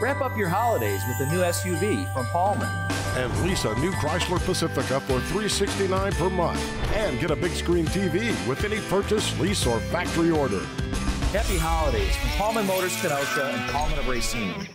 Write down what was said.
Wrap up your holidays with a new SUV from Palmen. And lease a new Chrysler Pacifica for $369 per month. And get a big screen TV with any purchase, lease, or factory order. Happy holidays from Palmen Motors Kenosha and Palmen of Racine.